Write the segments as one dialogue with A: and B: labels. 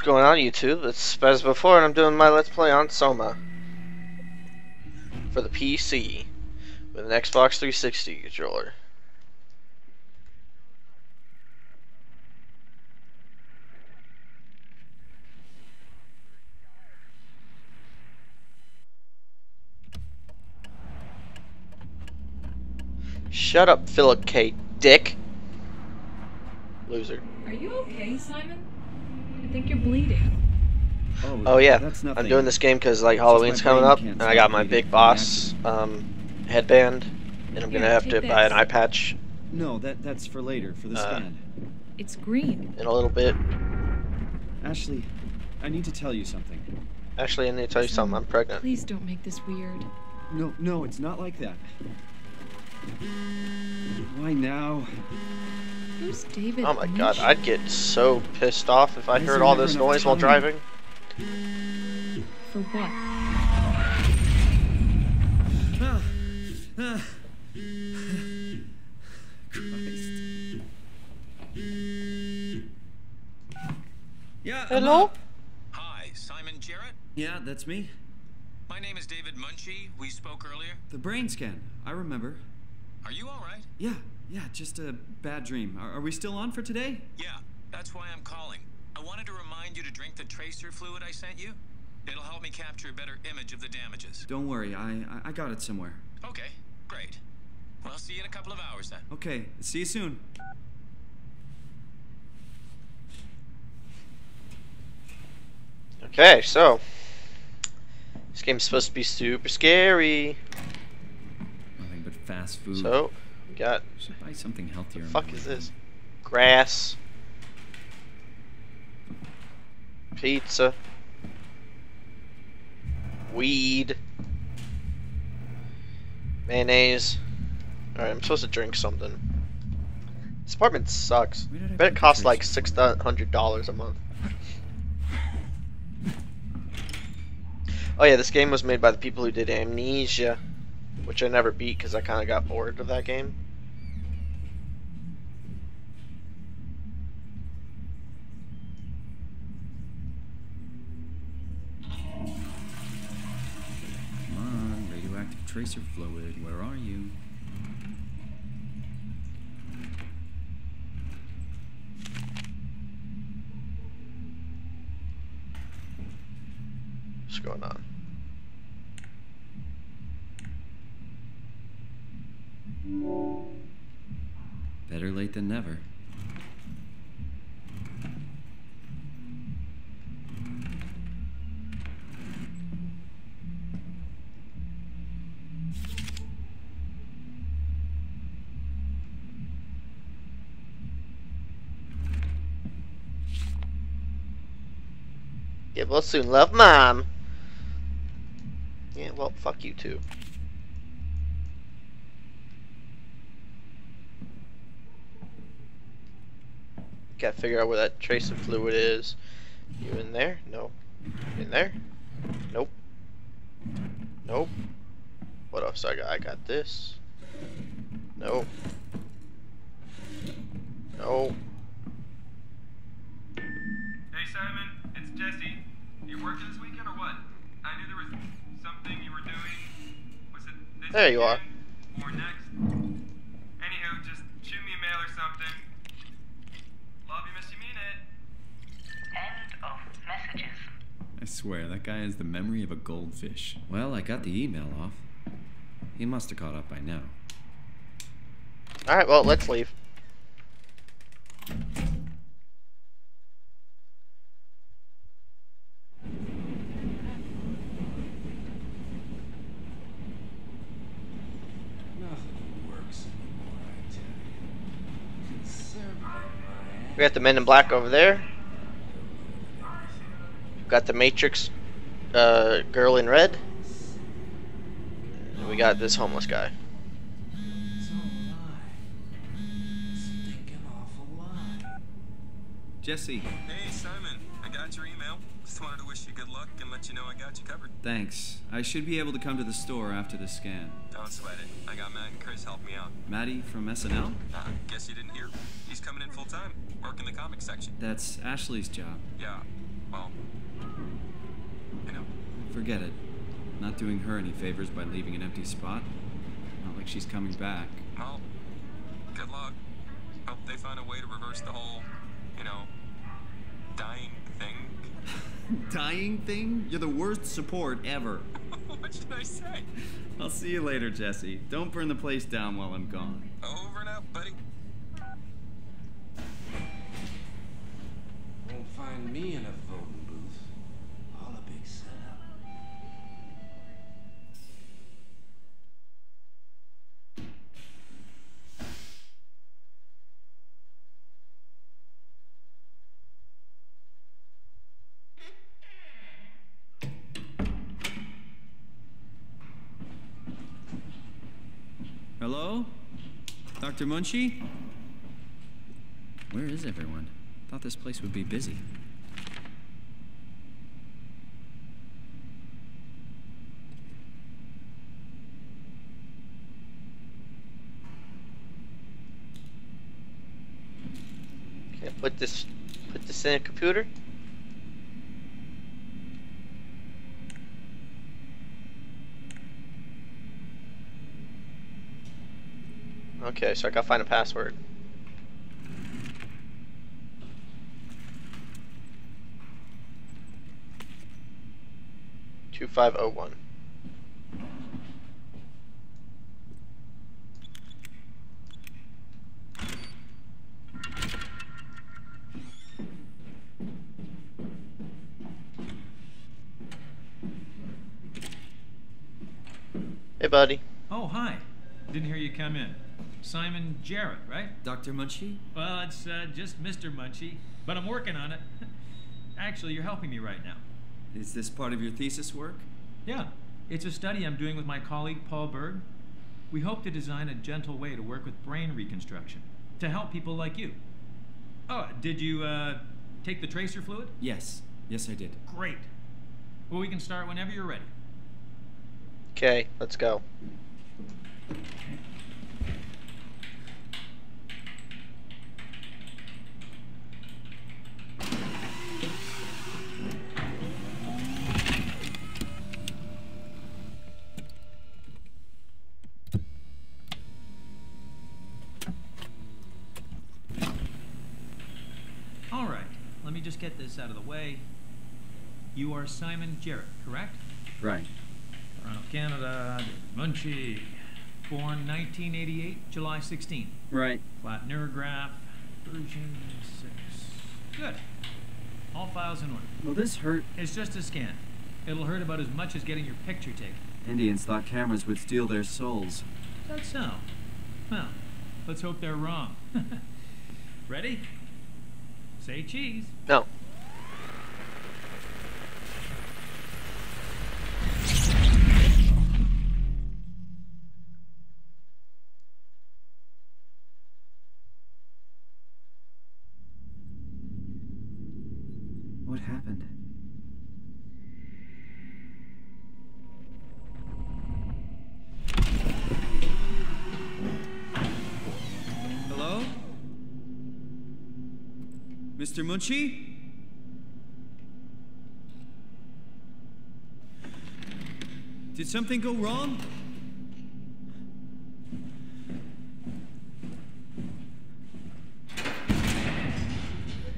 A: What's going on YouTube? It's Spazbo4 and I'm doing my Let's Play on Soma. For the PC. With an Xbox 360 controller. Shut up, Philip K. Dick. Loser.
B: Are you okay, Simon? I think you're bleeding.
A: Oh yeah,
C: that's.
A: I'm doing this game because like Halloween's
C: my
A: coming up, and I got my big boss um, headband, and I'm gonna
B: Here,
A: have to
B: take
A: buy an eye patch
C: No, that that's for later, for the
A: Uh,
C: scan.
B: It's green.
A: in a little bit.
C: Ashley, I need to tell you something.
A: Ashley, I need to tell you something. I'm pregnant.
B: Please don't make this weird.
C: No, no, it's not like that. Why now?
B: Who's David?
A: Oh my god, I'd get so pissed off if I
C: Why
A: heard all this noise while driving.
B: For what?
C: Christ. Yeah.
A: Hello?
D: Hi, Simon Jarrett.
C: Yeah, that's me.
D: My name is David Munshi. We spoke earlier.
C: The brain scan. I remember.
D: Are you all right?
C: Yeah, yeah, just a bad dream. Are, are we still on for today?
D: Yeah, that's why I'm calling. I wanted to remind you to drink the tracer fluid I sent you. It'll help me capture a better image of the damages.
C: Don't worry, I I, I got it somewhere.
D: Okay, great. Well, I'll see you in a couple of hours then.
C: Okay, see you soon.
A: Okay, so this game's supposed to be super scary.
C: Nothing but fast food.
A: So got
C: should buy something healthier.
A: the fuck is this? Grass, pizza, weed, mayonnaise. All right, I'm supposed to drink something. This apartment sucks.
C: I
A: Bet it costs like six hundred dollars a month. Oh yeah, this game was made by the people who did Amnesia, which I never beat because I kind of got bored of that game.
C: Come on, radioactive tracer fluid. Where are you?
A: What's going on?
C: Better late than never.
A: Yeah, we'll soon love mom. Yeah, well, fuck you too. Gotta figure out where that trace of fluid is. You in there? No. In there? Nope. Nope. What else I got? I got this. Nope. Nope.
E: Hey Simon, it's Jesse. You working this weekend or what? I knew there was something you were doing. Was it this
A: There you are.
E: Or next? Anywho, just shoot me a mail or something. Love you, miss you, mean it.
F: End of messages.
C: I swear, that guy has the memory of a goldfish. Well, I got the email off. He must have caught up by now.
A: Alright, well, let's leave. We got the men in black over there. we Got the Matrix uh, girl in red. And we got this homeless guy.
C: Jesse,
D: Hey, Simon. I got your email. Just wanted to wish you good luck and let you know I got you covered.
C: thanks. I should be able to come to the store after the scan.
D: Don't sweat it. I got Matt and Chris helping me out.
C: Maddie from SNL?
D: Uh, guess you didn't hear? He's coming in full time, working in the comic section.
C: That's Ashley's job.
D: Yeah. well, you know,
C: Forget it. Not doing her any favors by leaving an empty spot. Not like she's coming back.
D: well, good luck. Hope they find a way to reverse the whole, you know, dying.
C: Dying thing? You're the worst support ever.
D: what should I say?
C: I'll see you later, Jesse. Don't burn the place down while I'm gone.
D: Over and out, buddy.
F: Won't find me in a voting booth. All a big setup.
C: Hello? Dr. Munshi? Where is everyone? Thought this place would be busy.
A: Can I put this put this in a computer? Okay, so I gotta find a password. Two five oh one. Hey, buddy.
G: Oh, hi. Didn't hear you come in. Simon Jarrett, right?
C: Dr. Munshi?
G: Well, it's uh, just Mr. Munshi, but I'm working on it. Actually, you're helping me right now.
C: Is this part of your thesis work?
G: Yeah, it's a study I'm doing with my colleague Paul Berg. We hope to design a gentle way to work with brain reconstruction to help people like you. Oh, did you uh, take the tracer fluid?
C: Yes. Yes, I did.
G: Great. Well, we can start whenever you're ready.
A: Okay, let's go.
G: All right, let me just get this out of the way. You are Simon Jarrett, correct?
C: Right.
G: Toronto, Canada, David Munshi. Born 1988, July 16.
C: Right.
G: Flat neurograph, version 6. Good. All files in order.
C: Well, this hurt.
G: It's just a scan. It'll hurt about as much as getting your picture taken.
C: Indians thought cameras would steal their souls.
G: That's so. Well, let's hope they're wrong. Ready? Say cheese.
A: No.
C: Mr. Munshi? Did something go wrong?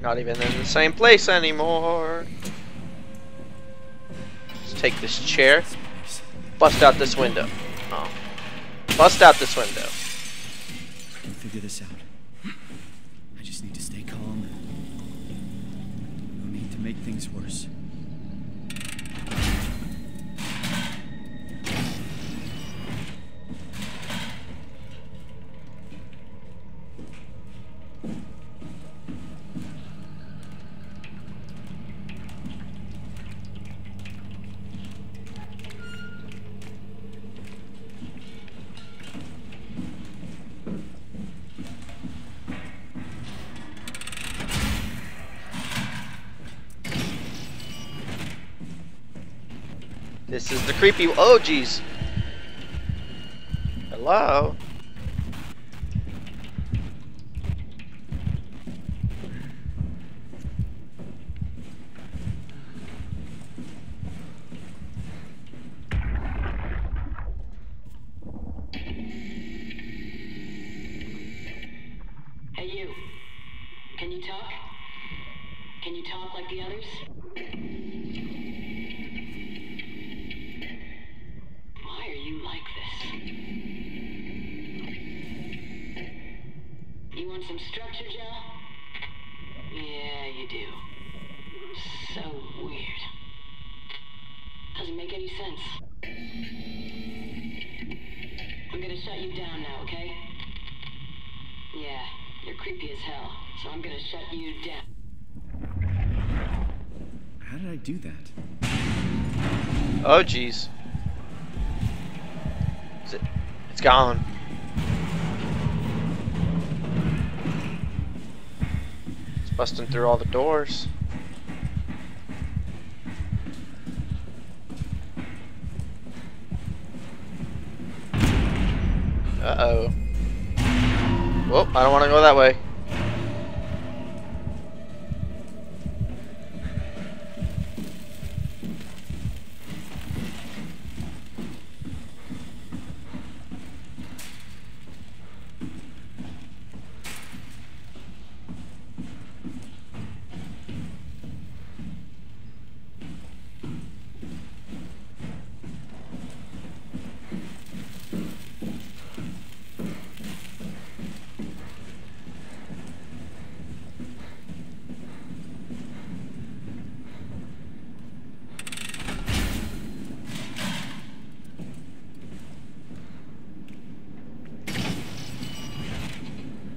A: Not even in the same place anymore. Let's take this chair. Bust out this window. Oh. Bust out this window.
C: Make things worse.
A: This is the creepy. Oh, jeez. Hello?
H: Hey, you. Can you talk? Can you talk like the others? Some structure, Joe? Yeah, you do. So weird. Doesn't make any sense. I'm gonna shut you down now, okay? Yeah, you're creepy as hell, so I'm gonna shut you down.
C: How did I do that?
A: Oh, jeez. It? It's gone. Busting through all the doors. Uh-oh. Whoop, I don't want to go that way.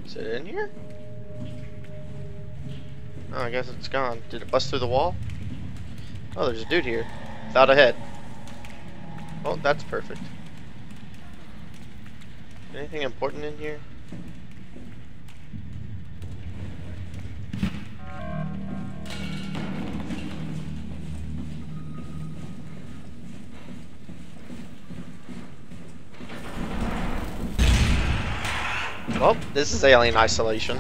A: Is it in here? Oh, I guess it's gone. Did it bust through the wall? Oh, there's a dude here. Without a head. Oh, that's perfect. Anything important in here? Well, this is Alien Isolation.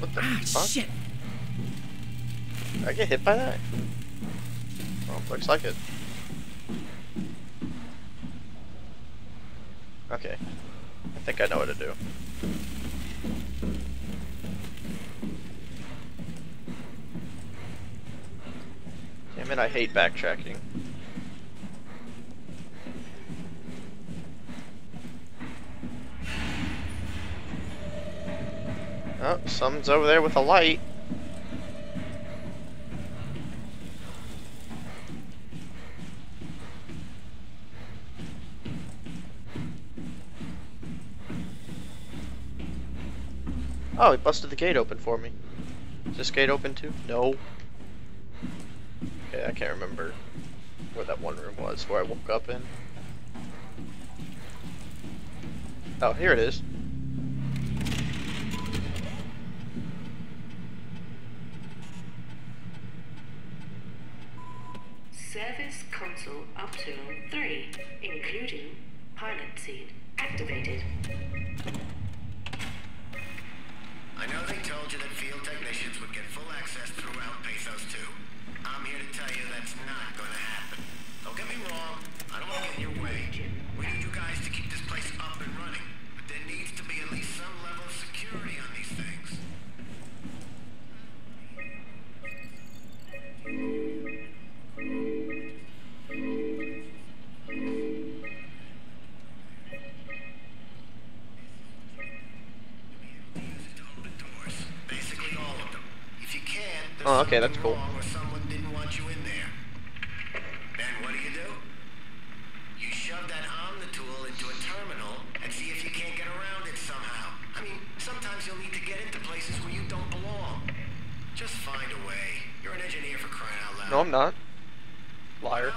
A: What the
C: Ah,
A: fuck?
C: shit!
A: Did I get hit by that? Oh, looks like it. Okay. I think I know what to do. It, I hate backtracking. Oh, someone's over there with a light. Oh, he busted the gate open for me. Is this gate open too? No. Okay, I can't remember where that one room was where I woke up in. Oh, here it is.
H: Service console upturn 3, including pilot seat activated.
I: I know they told you that field technicians would get full access throughout Pathos 2. I'm here to tell you that's not gonna happen. Don't get me wrong, I don't want to get in your way. We need you guys to keep this place up and running, but there needs to be at least some level of security on these things. Open doors. Basically all of them. If you can, there's
A: Oh, okay, that's cool.
I: wrong or someone didn't want you in there. Then what do you do? You shove that Omni tool into a terminal and see if you can't get around it somehow. I mean, sometimes you'll need to get into places where you don't belong. Just find a way. You're an engineer for crying out loud.
A: No, I'm not. Liar.